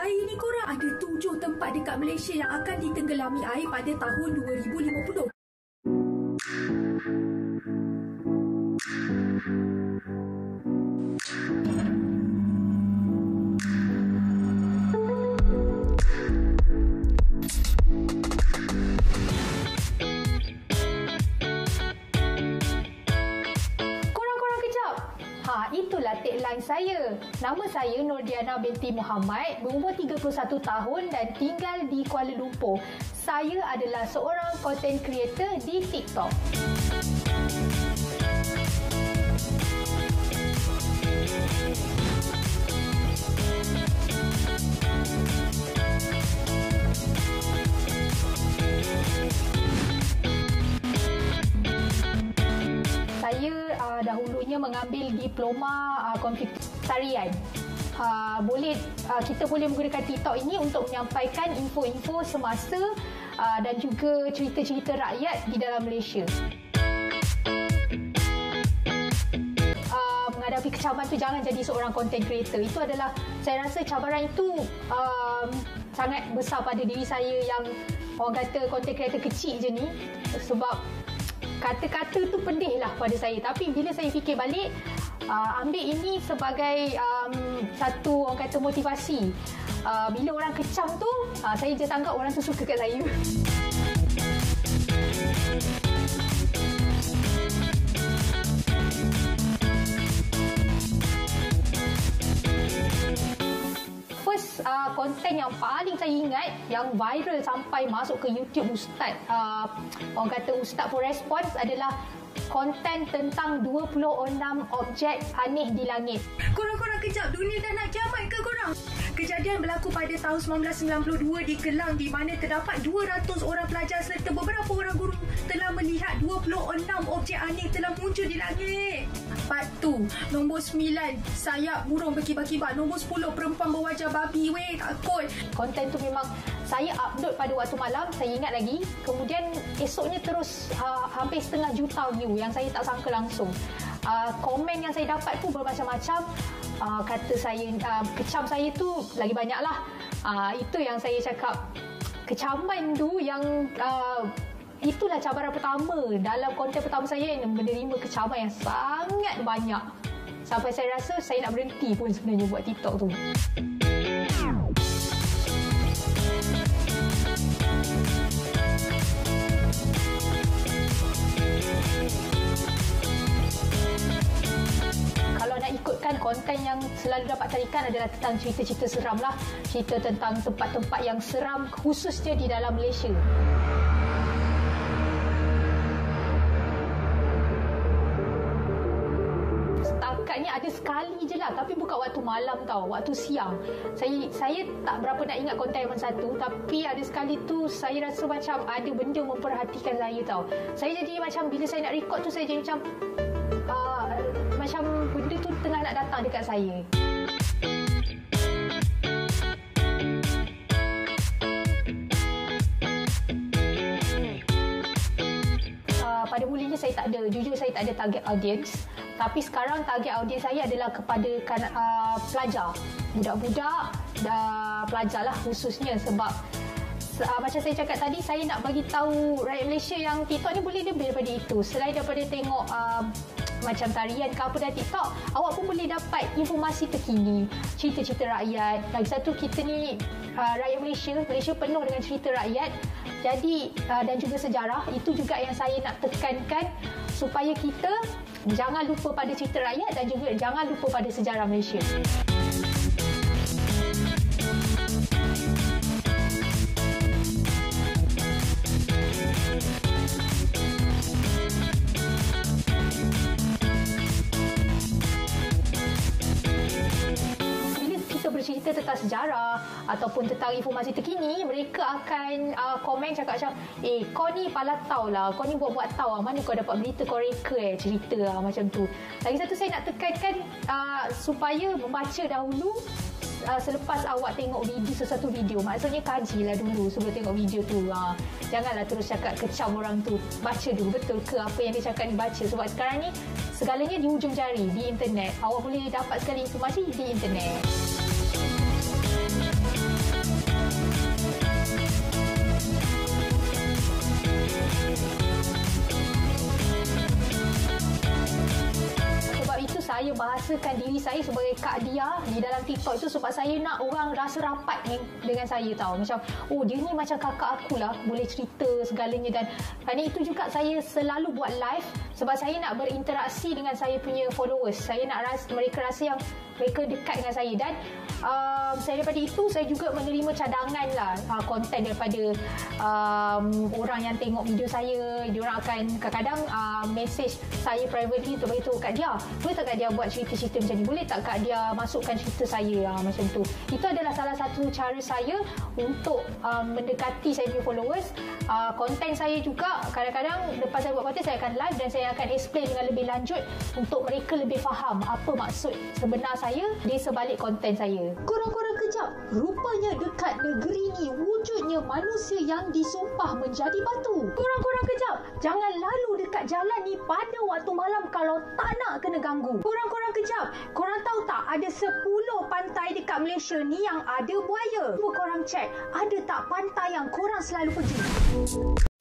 air ni korang. Ada tujuh tempat dekat Malaysia yang akan ditenggelami air pada tahun 2050. Nama saya Nordiana binti Muhammad, berumur 31 tahun dan tinggal di Kuala Lumpur. Saya adalah seorang content creator di TikTok. Saya uh, dahulunya mengambil diploma uh, komputer tarian. Uh, boleh uh, kita boleh menggunakan TikTok ini untuk menyampaikan info-info semasa uh, dan juga cerita-cerita rakyat di dalam Malaysia. Uh, menghadapi kecaman tu jangan jadi seorang content creator. Itu adalah saya rasa cabaran itu um, sangat besar pada diri saya yang orang kata content creator kecil je ni sebab kata-kata tu pedih lah pada saya. Tapi bila saya fikir balik, uh, ambil ini sebagai um, satu orang kata motivasi. Uh, bila orang kecam tu, uh, saya je anggap orang tu suka kat saya. First uh, konten yang paling saya ingat yang viral sampai masuk ke YouTube Ustaz uh, orang kata Ustaz pun respons adalah konten tentang 26 objek aneh di langit. Korang-korang kejap, dunia dah nak kiamat ke korang? Kejadian berlaku pada tahun 1992 di Kelang di mana terdapat 200 orang pelajar serta beberapa orang guru telah melihat 26 objek aneh telah muncul di langit. Part 2, nombor 9, sayap burung berkibar-kibar. Nombor 10, perempuan berwajah babi. Weh, takut. Konten tu memang saya upload pada waktu malam, saya ingat lagi. Kemudian esoknya terus uh, hampir setengah juta view yang saya tak sangka langsung. Uh, komen yang saya dapat pun bermacam-macam. Uh, kata saya, uh, kecam saya tu lagi banyak lah. Uh, itu yang saya cakap. Kecaman tu yang uh, itulah cabaran pertama dalam konten pertama saya yang menerima kecaman yang sangat banyak. Sampai saya rasa saya nak berhenti pun sebenarnya buat TikTok tu. Ikutkan konten yang selalu dapat carikan adalah tentang cerita-cerita seram lah. Cerita tentang tempat-tempat yang seram khususnya di dalam Malaysia. Setakat ni ada sekali je lah tapi bukan waktu malam tau, waktu siang. Saya saya tak berapa nak ingat konten yang satu tapi ada sekali tu saya rasa macam ada benda memperhatikan saya tau. Saya jadi macam bila saya nak record tu saya jadi macam macam benda tu tengah nak datang dekat saya. Uh, pada mulanya saya tak ada, jujur saya tak ada target audience. Tapi sekarang target audience saya adalah kepada uh, pelajar. Budak-budak, uh, pelajar lah khususnya sebab uh, macam saya cakap tadi saya nak bagi tahu rakyat Malaysia yang TikTok ni boleh lebih daripada itu. Selain daripada tengok uh, macam tarian ke apa dari TikTok, awak pun boleh dapat informasi terkini, cerita-cerita rakyat. Lagi satu kita ni uh, rakyat Malaysia, Malaysia penuh dengan cerita rakyat. Jadi uh, dan juga sejarah, itu juga yang saya nak tekankan supaya kita jangan lupa pada cerita rakyat dan juga jangan lupa pada sejarah Malaysia. Sejarah ataupun tentang informasi terkini, mereka akan uh, komen cakap macam, eh kau ni pala tahu lah, kau ni buat-buat tahu lah, mana kau dapat berita kau reka eh cerita lah macam tu. Lagi satu saya nak tekankan uh, supaya membaca dahulu uh, selepas awak tengok video sesuatu video. Maksudnya kajilah dulu sebelum tengok video tu. Uh, janganlah terus cakap kecam orang tu. Baca dulu betul ke apa yang dia cakap ni baca. Sebab sekarang ni segalanya di hujung jari di internet. Awak boleh dapat sekali informasi di internet saya bahasakan diri saya sebagai Kak Dia di dalam TikTok itu sebab saya nak orang rasa rapat dengan saya tahu. Macam, oh dia ni macam kakak aku lah. Boleh cerita segalanya dan kerana itu juga saya selalu buat live sebab saya nak berinteraksi dengan saya punya followers. Saya nak rasa, mereka rasa yang mereka dekat dengan saya. Dan um, saya daripada itu saya juga menerima cadangan lah uh, konten daripada um, orang yang tengok video saya. Dia orang akan kadang-kadang uh, message saya privately untuk beritahu kat dia boleh tak kat dia buat cerita-cerita macam ni? Boleh tak kat dia masukkan cerita saya? Uh, macam tu. Itu adalah salah satu cara saya untuk um, mendekati saya punya followers. Uh, konten saya juga kadang-kadang lepas saya buat konten saya akan live dan saya akan explain dengan lebih lanjut untuk mereka lebih faham apa maksud sebenar saya di sebalik konten saya Korang-korang kejap, rupanya dekat negeri ni wujudnya manusia yang disumpah menjadi batu. Korang-korang kejap, jangan lalu dekat jalan ni pada waktu malam kalau tak nak kena ganggu. Korang-korang kejap, korang tahu tak ada 10 pantai dekat Malaysia ni yang ada buaya. Cuba korang cek, ada tak pantai yang korang selalu pergi?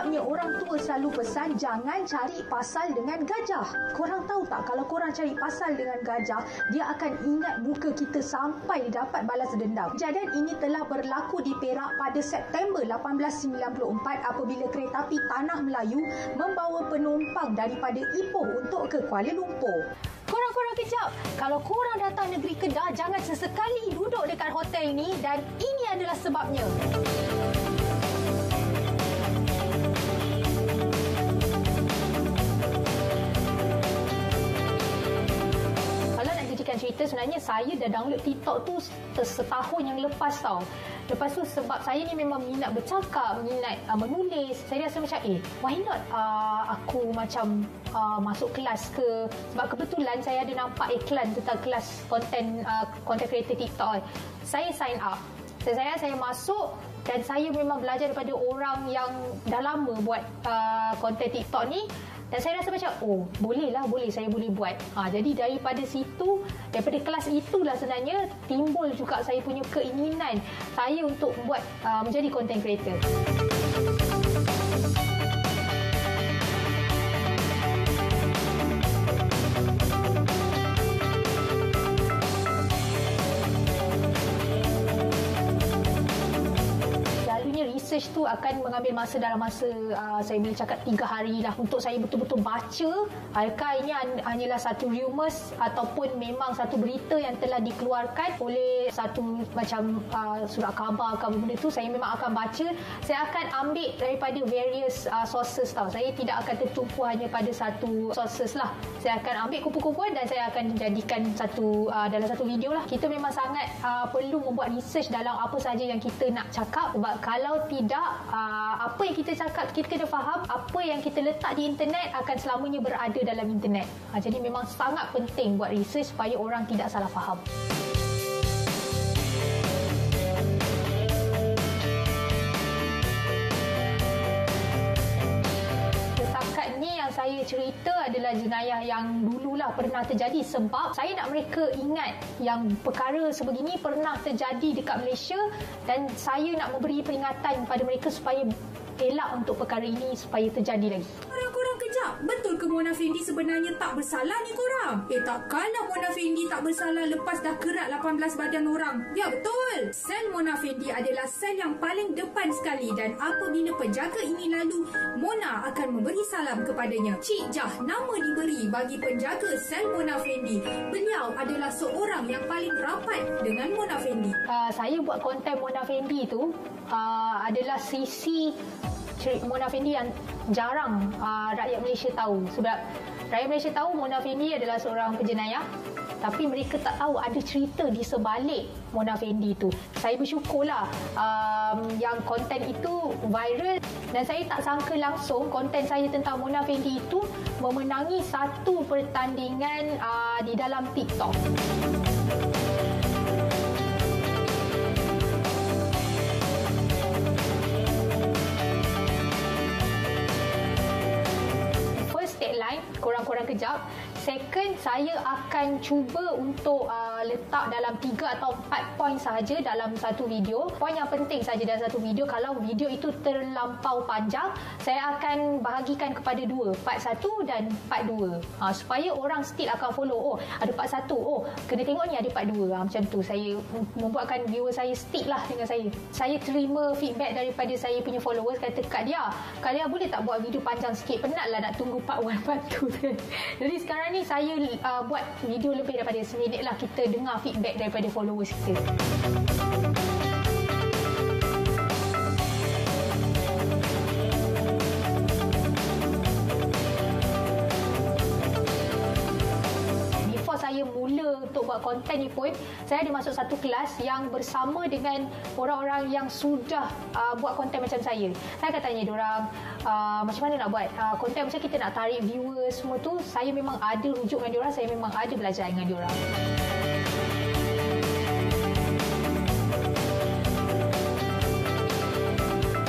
Sebabnya orang tua selalu pesan jangan cari pasal dengan gajah. Korang tahu tak kalau korang cari pasal dengan gajah, dia akan ingat muka kita sampai dapat balas dendam. Kejadian ini telah berlaku di Perak pada September 1894 apabila kereta api Tanah Melayu membawa penumpang daripada Ipoh untuk ke Kuala Lumpur. Korang-korang kejap. Kalau korang datang negeri Kedah, jangan sesekali duduk dekat hotel ini dan ini adalah sebabnya. Cerita sebenarnya saya dah download TikTok tu setahun yang lepas tau. Lepas tu sebab saya ni memang minat bercakap, minat uh, menulis. Saya rasa macam eh why not uh, aku macam uh, masuk kelas ke sebab kebetulan saya ada nampak iklan tentang kelas konten uh, content creator TikTok. Saya sign up. Saya saya masuk dan saya memang belajar daripada orang yang dah lama buat uh, konten TikTok ni dan saya rasa macam oh bolehlah boleh saya boleh buat. Ha, jadi daripada situ daripada kelas itulah sebenarnya timbul juga saya punya keinginan saya untuk buat uh, menjadi content creator research tu akan mengambil masa dalam masa uh, saya boleh cakap tiga hari lah untuk saya betul-betul baca. Adakah ini hanyalah satu rumours ataupun memang satu berita yang telah dikeluarkan oleh satu macam uh, surat khabar ke benda tu saya memang akan baca. Saya akan ambil daripada various uh, sources tau. Saya tidak akan tertumpu hanya pada satu sources lah. Saya akan ambil kumpul-kumpul dan saya akan jadikan satu uh, dalam satu video lah. Kita memang sangat uh, perlu membuat research dalam apa saja yang kita nak cakap. Sebab kalau tidak uh, apa yang kita cakap kita kena faham apa yang kita letak di internet akan selamanya berada dalam internet. Uh, jadi memang sangat penting buat research supaya orang tidak salah faham saya cerita adalah jenayah yang dululah pernah terjadi sebab saya nak mereka ingat yang perkara sebegini pernah terjadi dekat Malaysia dan saya nak memberi peringatan kepada mereka supaya elak untuk perkara ini supaya terjadi lagi. Kejap, betul ke Mona Fendi sebenarnya tak bersalah ni korang? Eh takkanlah Mona Fendi tak bersalah lepas dah kerat 18 badan orang. Ya betul. Sel Mona Fendi adalah sel yang paling depan sekali dan apabila penjaga ini lalu, Mona akan memberi salam kepadanya. Cik Jah nama diberi bagi penjaga sel Mona Fendi. Beliau adalah seorang yang paling rapat dengan Mona Fendi. Uh, saya buat konten Mona Fendi tu uh, adalah sisi Mona Fendi yang jarang uh, rakyat Malaysia tahu sebab rakyat Malaysia tahu Mona Fendi adalah seorang penjenayah tapi mereka tak tahu ada cerita di sebalik Mona Fendi tu. Saya bersyukurlah um, yang konten itu viral dan saya tak sangka langsung konten saya tentang Mona Fendi itu memenangi satu pertandingan uh, di dalam TikTok. Korang-korang kejap Second, saya akan cuba untuk uh, letak dalam 3 atau 4 poin sahaja dalam satu video. Poin yang penting saja dalam satu video, kalau video itu terlampau panjang, saya akan bahagikan kepada dua, part 1 dan part 2. Ha, supaya orang still akan follow. Oh, ada part 1. Oh, kena tengok ni ada part 2. Ha, macam tu. Saya membuatkan viewer saya stick lah dengan saya. Saya terima feedback daripada saya punya followers kata, Kak Dia, Kak Dia boleh tak buat video panjang sikit? Penatlah nak tunggu part 1, part 2. Jadi sekarang ni saya uh, buat video lebih daripada seminit lah kita dengar feedback daripada followers kita. Untuk buat konten ni pun saya ada masuk satu kelas yang bersama dengan orang-orang yang sudah uh, buat konten macam saya. Saya akan tanya orang uh, macam mana nak buat uh, konten macam kita nak tarik viewers semua tu saya memang ada rujuk dengan orang, saya memang ada belajar dengan orang.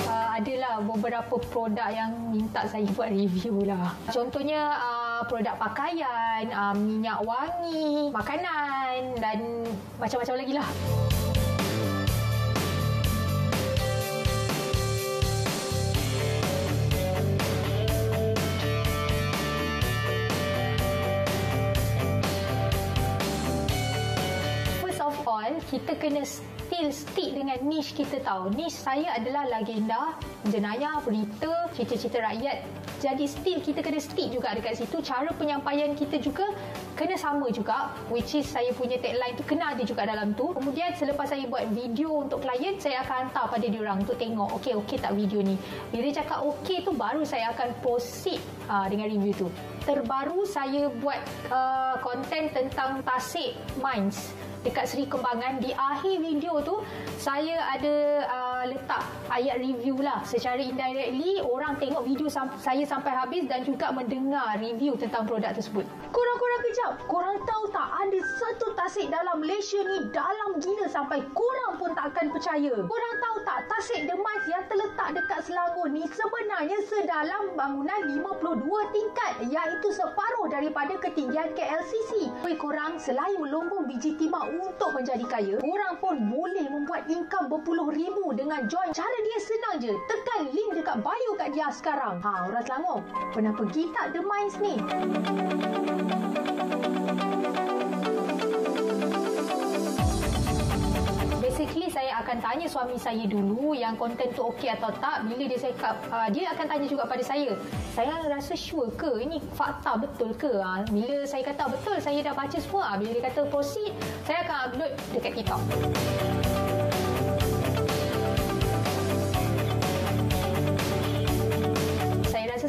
Uh, adalah beberapa produk yang minta saya buat review lah. Contohnya uh, produk pakaian, uh, minyak wangi, makanan dan macam-macam lagi lah. Kita kena still stick dengan niche kita tahu. Niche saya adalah legenda, jenayah, berita, cerita-cerita rakyat jadi still kita kena stick juga dekat situ. Cara penyampaian kita juga kena sama juga. Which is saya punya tagline tu kena ada juga dalam tu. Kemudian selepas saya buat video untuk klien, saya akan hantar pada diorang untuk tengok. Okay, okay tak video ni. Bila dia cakap okay tu, baru saya akan proceed uh, dengan review tu. Terbaru saya buat uh, tentang Tasik Mines dekat Seri Kembangan. Di akhir video tu saya ada uh, letak ayat review lah secara indirectly. Orang tengok video sam- saya sampai habis dan juga mendengar review tentang produk tersebut. Korang-korang kejap. Korang tahu tak ada satu tasik dalam Malaysia ni dalam gila sampai korang pun tak akan percaya. Korang tahu tak tasik demas yang terletak dekat Selangor ni sebenarnya sedalam bangunan 52 tingkat iaitu separuh daripada ketinggian KLCC Woi korang selain melombong biji timah untuk menjadi kaya, orang pun boleh membuat income berpuluh ribu dengan join. Cara dia senang je. Tekan link dekat bio kat dia sekarang. Ha, orang Selangor, pernah pergi tak The Minds ni? Akan tanya suami saya dulu yang konten tu okey atau tak. Bila dia cakap uh, dia akan tanya juga pada saya. Saya rasa sure ke ini fakta betul ke? Uh, bila saya kata betul, saya dah baca semua. Uh, bila dia kata proceed, saya akan upload dekat TikTok.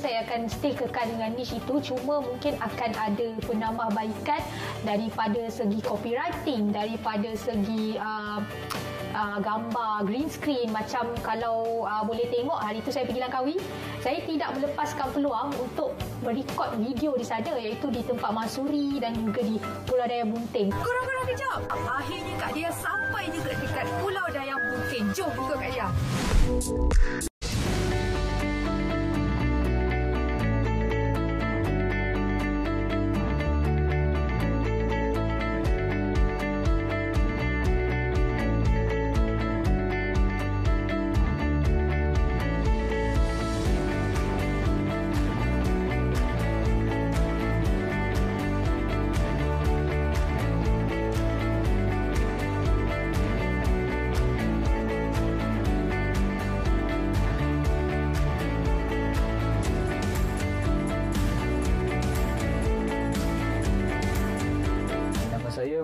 saya akan still kekal dengan niche itu cuma mungkin akan ada penambahbaikan daripada segi copywriting daripada segi uh, uh, gambar green screen macam kalau uh, boleh tengok hari itu saya pergi Langkawi saya tidak melepaskan peluang untuk merekod video di sana iaitu di tempat Masuri dan juga di Pulau Daya Bunting. Korang-korang kejap. Akhirnya Kak Dia sampai juga dekat Pulau Daya Bunting. Jom ikut Kak Dia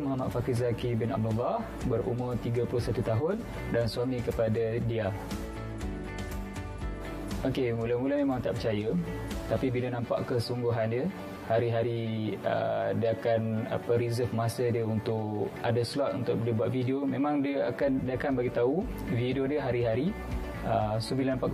Muhammad Fakir Zaki bin Abdullah berumur 31 tahun dan suami kepada dia. Okey, mula-mula memang tak percaya tapi bila nampak kesungguhan dia hari-hari uh, dia akan apa reserve masa dia untuk ada slot untuk dia buat video memang dia akan dia akan bagi tahu video dia hari-hari uh, bila nampak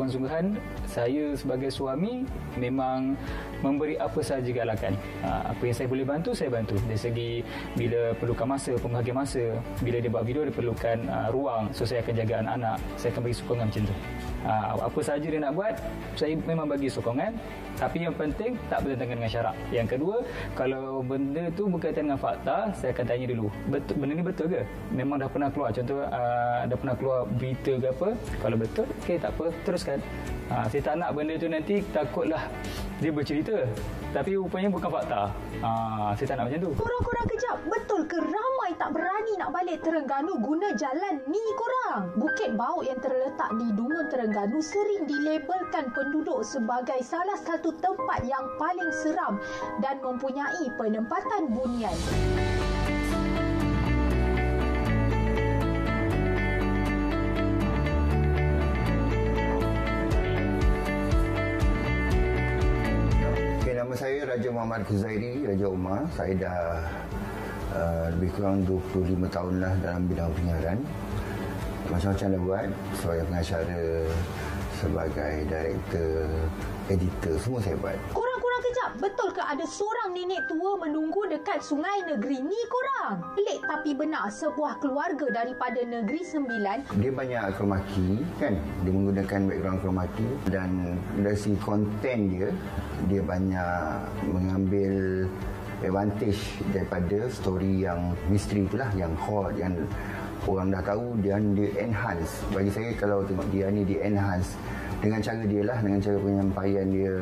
saya sebagai suami memang memberi apa sahaja galakan uh, apa yang saya boleh bantu saya bantu dari segi bila perlukan masa pembahagian masa bila dia buat video dia perlukan uh, ruang so saya akan jaga anak-anak saya akan bagi sokongan macam tu uh, apa sahaja dia nak buat saya memang bagi sokongan tapi yang penting tak bertentangan dengan syarak. Yang kedua, kalau benda tu berkaitan dengan fakta, saya akan tanya dulu. Betul benda ni betul ke? Memang dah pernah keluar contoh dah pernah keluar berita ke apa? Kalau betul, okey tak apa, teruskan. Uh, saya tak nak benda tu nanti takutlah dia bercerita tapi rupanya bukan fakta. Ha, saya tak nak macam tu. Korang-korang kejap. Betul ke ramai tak berani nak balik Terengganu guna jalan ni korang? Bukit Bauk yang terletak di Dungun Terengganu sering dilabelkan penduduk sebagai salah satu tempat yang paling seram dan mempunyai penempatan bunian. Nama saya Raja Muhammad Kuzairi, Raja Umar. Saya dah uh, lebih kurang 25 tahun lah dalam bidang penyiaran. Macam-macam dah buat sebagai pengacara, sebagai director, editor, semua saya buat. Korang-korang betul ke ada seorang nenek tua menunggu dekat sungai negeri ni korang? Pelik tapi benar, sebuah keluarga daripada negeri sembilan. Dia banyak kromaki kan, dia menggunakan background kromaki dan dari segi konten dia, dia banyak mengambil advantage daripada story yang misteri itulah yang hot yang orang dah tahu dia dia enhance bagi saya kalau tengok dia ni dia enhance dengan cara dia lah dengan cara penyampaian dia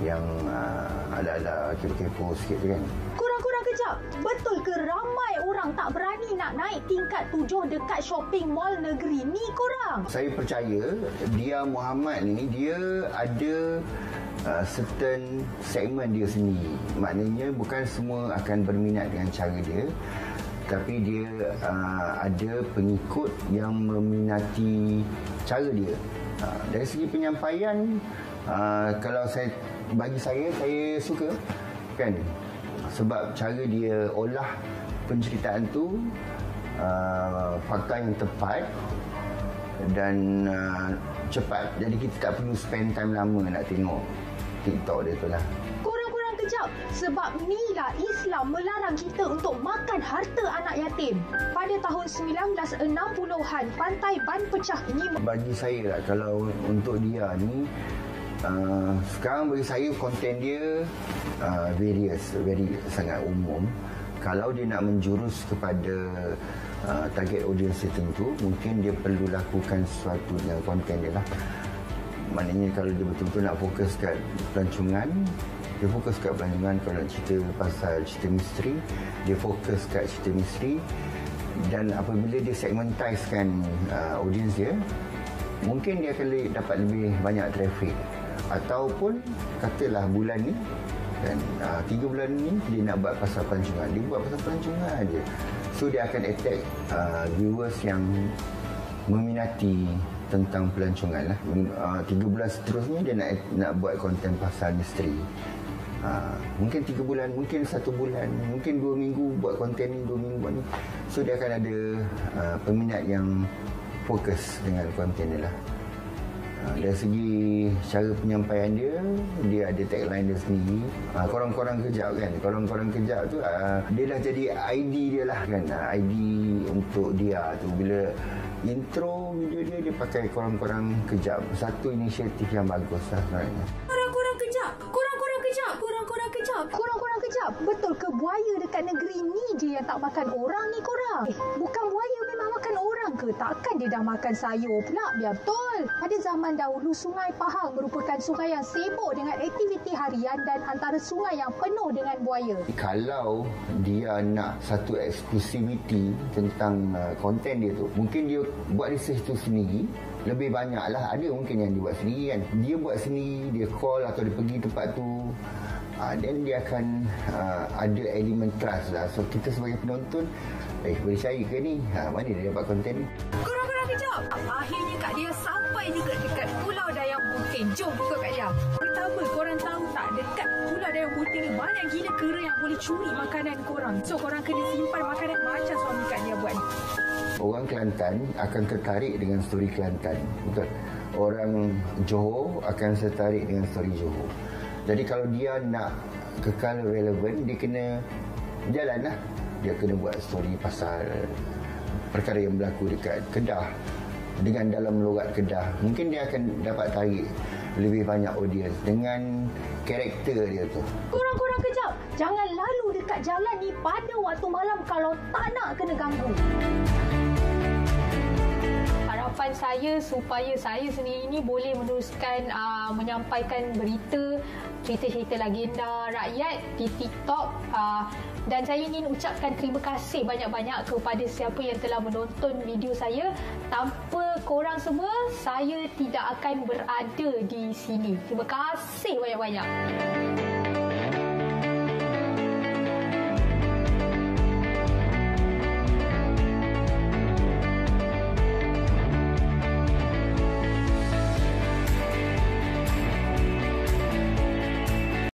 yang uh, ala-ala kepo-kepo sikit tu kan Kurang-kurang kejap Betul ke ramai orang tak berani nak naik tingkat tujuh dekat shopping mall negeri ni korang? Saya percaya dia Muhammad ni dia ada uh, certain segmen dia sendiri. Maknanya bukan semua akan berminat dengan cara dia tapi dia uh, ada pengikut yang meminati cara dia. Uh, dari segi penyampaian uh, kalau saya bagi saya saya suka kan? Sebab cara dia olah penceritaan tu uh, fakta yang tepat dan uh, cepat. Jadi kita tak perlu spend time lama nak tengok TikTok dia tu lah. Kurang-kurang kejap sebab ni lah Islam melarang kita untuk makan harta anak yatim. Pada tahun 1960-an, Pantai Ban Pecah ini bagi saya lah kalau untuk dia ni uh, sekarang bagi saya konten dia uh, various very sangat umum. Kalau dia nak menjurus kepada uh, target audience tertentu mungkin dia perlu lakukan sesuatu dengan konten dia lah. Maknanya kalau dia betul-betul nak fokus kat pelancongan dia fokus kat pelancongan kalau nak cerita pasal cerita misteri dia fokus kat cerita misteri. Dan apabila dia segmentizekan uh, audience dia mungkin dia akan dapat lebih banyak traffic ataupun katalah bulan ni dan uh, tiga bulan ni dia nak buat pasal pelancongan dia buat pasal pelancongan aja so dia akan attack uh, viewers yang meminati tentang pelancongan lah. Uh, tiga bulan seterusnya dia nak nak buat konten pasal misteri. Uh, mungkin tiga bulan mungkin satu bulan mungkin dua minggu buat konten ni dua minggu ni. So dia akan ada uh, peminat yang fokus dengan konten dia lah Ha, dari segi cara penyampaian dia dia ada tagline dia sendiri. Ha, korang-korang kejap kan? Korang-korang kejap tu ha, dia dah jadi ID dia lah kan? ID untuk dia tu. Bila intro video dia dia pakai korang-korang kejap. Satu inisiatif yang bagus lah sebenarnya Kurang-kurang kejap. Kurang-kurang kejap. Kurang-kurang kejap. Kurang-kurang kejap. Betul ke buaya dekat negeri ni je yang tak makan orang ni korang? Eh, bukan buaya orang ke? Takkan dia dah makan sayur pula? Biar betul. Pada zaman dahulu, Sungai Pahang merupakan sungai yang sibuk dengan aktiviti harian dan antara sungai yang penuh dengan buaya. kalau dia nak satu eksklusiviti tentang uh, konten dia tu mungkin dia buat research tu sendiri lebih banyak lah ada mungkin yang dia buat sendiri kan dia buat sendiri dia call atau dia pergi tempat tu uh, then dia akan uh, ada elemen trust lah so kita sebagai penonton eh boleh percaya ke ni ha, mana dia dapat konten ni Kurang-kurang kejap. Akhirnya Kak Dia sampai juga dekat Pulau Dayang Bukit. Jom ikut Kak Dia. Berita sama korang tahu tak dekat Pulau Dayang Putih ni banyak gila kera yang boleh curi makanan korang. So korang kena simpan makanan macam suami Kak Nia buat ni. Orang Kelantan akan tertarik dengan story Kelantan. Betul. Orang Johor akan tertarik dengan story Johor. Jadi kalau dia nak kekal relevan, dia kena jalan lah. Dia kena buat story pasal perkara yang berlaku dekat Kedah dengan dalam logat Kedah. Mungkin dia akan dapat tarik lebih banyak audiens dengan karakter dia tu. Korang-korang kejap. Jangan lalu dekat jalan ni pada waktu malam kalau tak nak kena ganggu. Saya supaya saya sendiri ini boleh meneruskan uh, menyampaikan berita cerita-cerita legenda rakyat di TikTok uh, dan saya ingin ucapkan terima kasih banyak-banyak kepada siapa yang telah menonton video saya. Tanpa korang semua saya tidak akan berada di sini. Terima kasih banyak-banyak